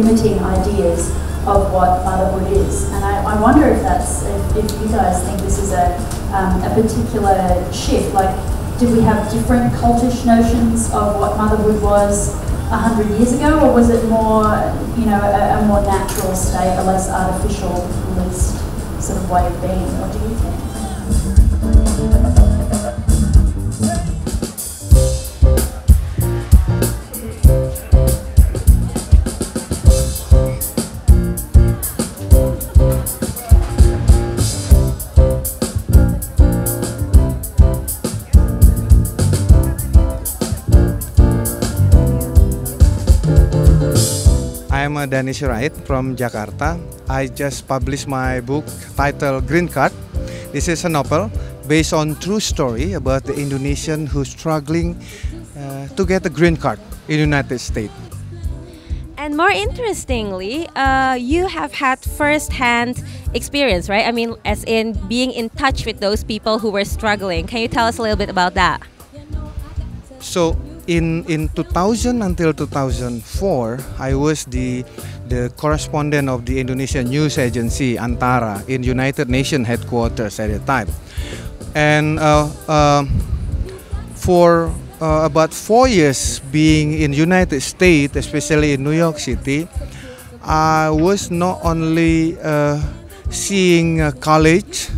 limiting ideas of what motherhood is. And I, I wonder if that's, if, if, you guys think this is a, um, a particular shift. Like, did we have different cultish notions of what motherhood was a hundred years ago, or was it more, you know, a, a more natural state, a less artificial, least sort of way of being? What do you think? I'm Danish Wright from Jakarta. I just published my book titled Green Card. This is a novel based on true story about the Indonesian who's struggling uh, to get a green card in United States. And more interestingly, uh, you have had first-hand experience, right? I mean, as in being in touch with those people who were struggling. Can you tell us a little bit about that? So in in 2000 until 2004 I was the the correspondent of the Indonesian news agency Antara in United Nations headquarters at the time. And uh, uh, for uh, about four years being in United States especially in New York City I was not only uh, seeing college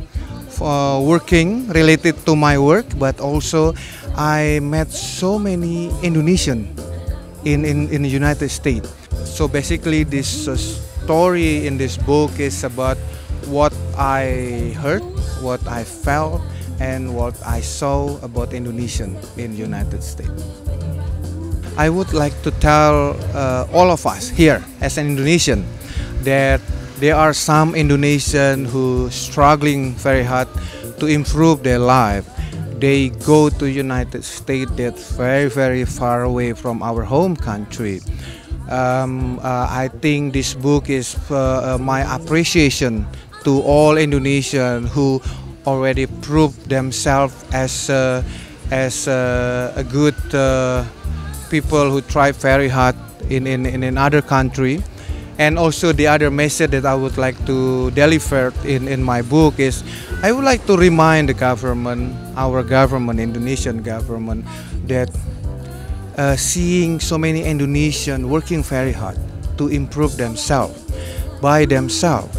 uh, working related to my work but also I met so many Indonesian in, in, in the United States. So basically this uh, story in this book is about what I heard, what I felt, and what I saw about Indonesian in the United States. I would like to tell uh, all of us here as an Indonesian that there are some Indonesian who struggling very hard to improve their life they go to United States that's very very far away from our home country. Um, uh, I think this book is uh, uh, my appreciation to all Indonesians who already proved themselves as uh, as uh, a good uh, people who try very hard in, in, in another country. And also the other message that I would like to deliver in, in my book is I would like to remind the government, our government, Indonesian government, that uh, seeing so many Indonesians working very hard to improve themselves by themselves,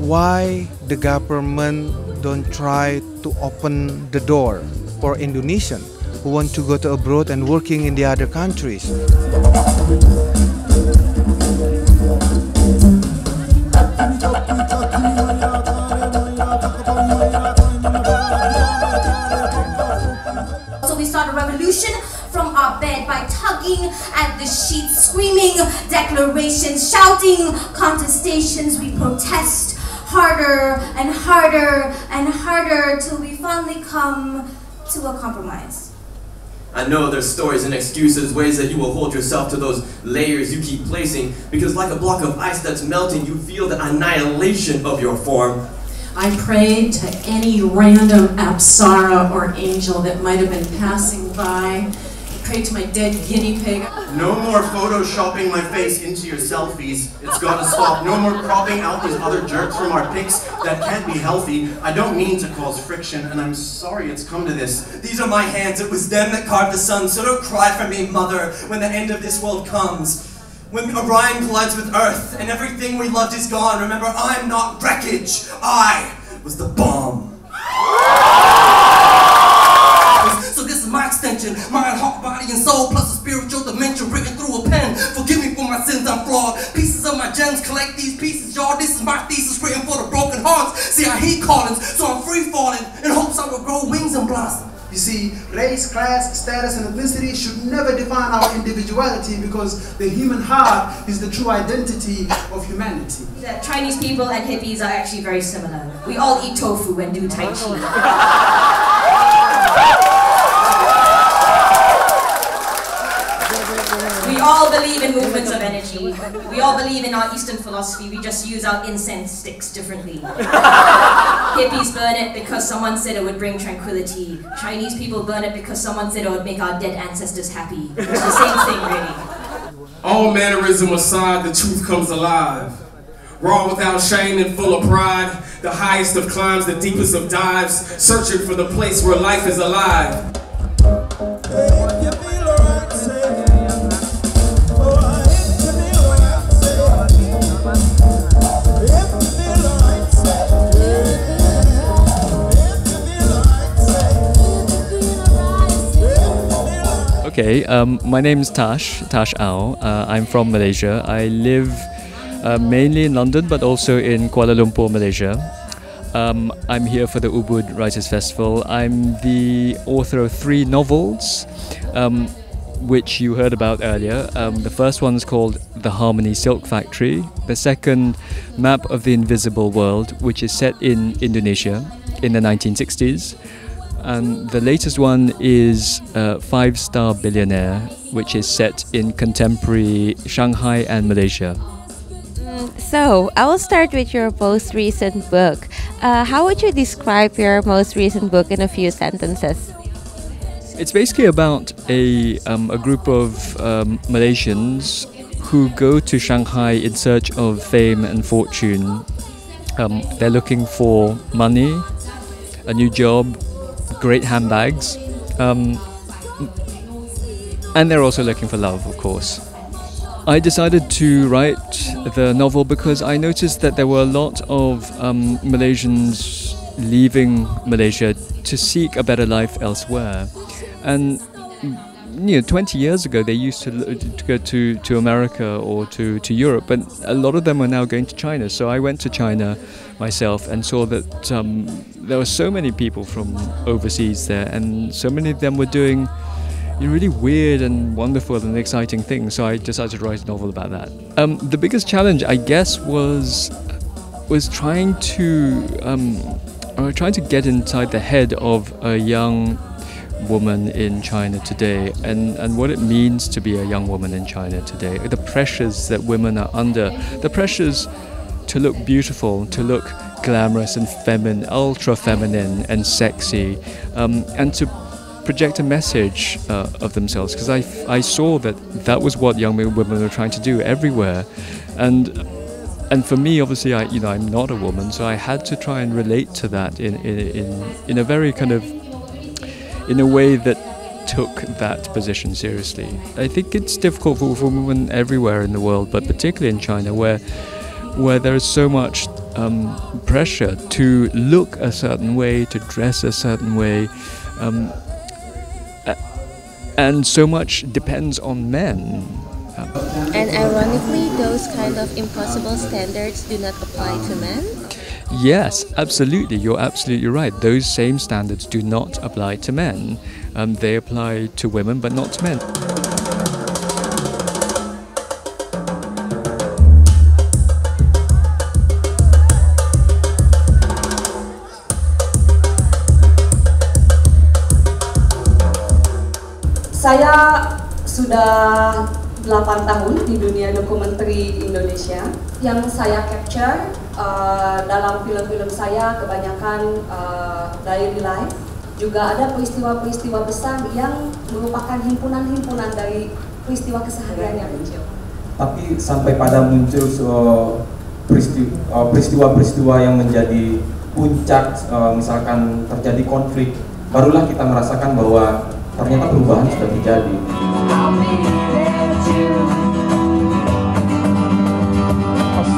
why the government don't try to open the door for Indonesian who want to go to abroad and working in the other countries? From our bed by tugging at the sheets, screaming declarations, shouting contestations. We protest harder and harder and harder till we finally come to a compromise. I know there's stories and excuses, ways that you will hold yourself to those layers you keep placing, because like a block of ice that's melting, you feel the annihilation of your form. I prayed to any random apsara or angel that might have been passing by pray to my dead guinea pig. No more photoshopping my face into your selfies. It's gotta stop. No more cropping out these other jerks from our pics that can't be healthy. I don't mean to cause friction, and I'm sorry it's come to this. These are my hands. It was them that carved the sun, so don't cry for me, mother, when the end of this world comes. When Orion collides with Earth and everything we loved is gone, remember, I'm not wreckage. I was the bomb. So this is my extension. Mind, heart, body, and soul, plus a spiritual dimension written through a pen. Forgive me for my sins, I'm flawed. Pieces of my gems, collect these pieces, y'all. This is my thesis written for the broken hearts. See, I hate callings, so I'm free falling in hopes I will grow wings and blossom. You see, race, class, status, and ethnicity should never define our individuality because the human heart is the true identity of humanity. That Chinese people and hippies are actually very similar. We all eat tofu and do Tai Chi. We all believe in movements of energy. We all believe in our Eastern philosophy. We just use our incense sticks differently. Hippies burn it because someone said it would bring tranquility. Chinese people burn it because someone said it would make our dead ancestors happy. It's the same thing, really. All mannerism aside, the truth comes alive. Raw without shame and full of pride, the highest of climbs, the deepest of dives, searching for the place where life is alive. Okay, um, my name is Tash, Tash Aw. Uh, I'm from Malaysia. I live uh, mainly in London but also in Kuala Lumpur, Malaysia. Um, I'm here for the Ubud Writers Festival. I'm the author of three novels, um, which you heard about earlier. Um, the first one is called The Harmony Silk Factory. The second, Map of the Invisible World, which is set in Indonesia in the 1960s. And the latest one is uh, Five Star Billionaire, which is set in contemporary Shanghai and Malaysia. Mm, so, I will start with your most recent book. Uh, how would you describe your most recent book in a few sentences? It's basically about a, um, a group of um, Malaysians who go to Shanghai in search of fame and fortune. Um, they're looking for money, a new job, great handbags. Um, and they're also looking for love, of course. I decided to write the novel because I noticed that there were a lot of um, Malaysians leaving Malaysia to seek a better life elsewhere. And you know, 20 years ago they used to, to go to, to America or to, to Europe, but a lot of them are now going to China. So I went to China myself and saw that um, there were so many people from overseas there, and so many of them were doing really weird and wonderful and exciting things. So I decided to write a novel about that. Um, the biggest challenge, I guess, was was trying to um, or trying to get inside the head of a young woman in China today and, and what it means to be a young woman in China today, the pressures that women are under, the pressures to look beautiful, to look glamorous and feminine, ultra feminine and sexy, um, and to project a message uh, of themselves. Because I, I saw that that was what young women were trying to do everywhere, and and for me, obviously, I you know I'm not a woman, so I had to try and relate to that in in in, in a very kind of in a way that took that position seriously. I think it's difficult for, for women everywhere in the world, but particularly in China, where where there is so much um, pressure to look a certain way, to dress a certain way, um, and so much depends on men. And ironically, those kind of impossible standards do not apply to men? Yes, absolutely. You're absolutely right. Those same standards do not apply to men. Um, they apply to women, but not to men. Sudah 8 tahun di dunia dokumenter Indonesia. Yang saya capture uh, dalam film-film saya kebanyakan uh, diary life. Juga ada peristiwa-peristiwa besar yang merupakan himpunan-himpunan dari peristiwa keseharian yang muncul. Tapi sampai pada muncul peristiwa-peristiwa yang menjadi puncak, misalkan terjadi konflik, barulah kita merasakan bahwa ternyata perubahan sudah terjadi.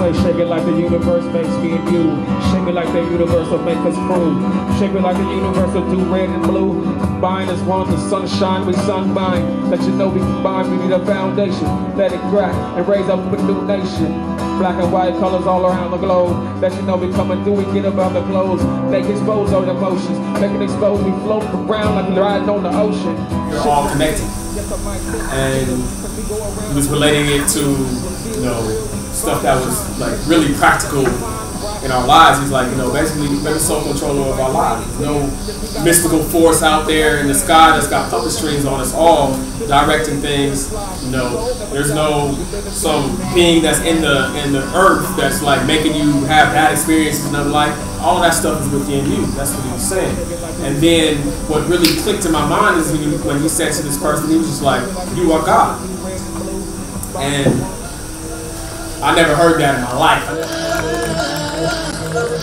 say, shake it like the universe makes me and you. Shake it like the universe will make us prove. Shake it like the universe will do red and blue. Combine as one, the sunshine with sunbind. Let you know we combine, we need a foundation. Let it crack and raise up a new nation. Black and white colors all around the globe. Let you know we coming through, we get above the clothes. Make expose our emotions. Make it expose, we float around like we riding on the ocean. You're all connected. And he was relating it to, you know, stuff that was like really practical in our lives. He's like, you know, basically better sole control of our lives. There's no mystical force out there in the sky that's got puppet strings on us all directing things. You know, there's no some being that's in the in the earth that's like making you have bad experiences in life. All that stuff is within you. That's what he was saying. And then what really clicked in my mind is when he, when he said to this person, he was just like, "You are God." And I never heard that in my life. Oh,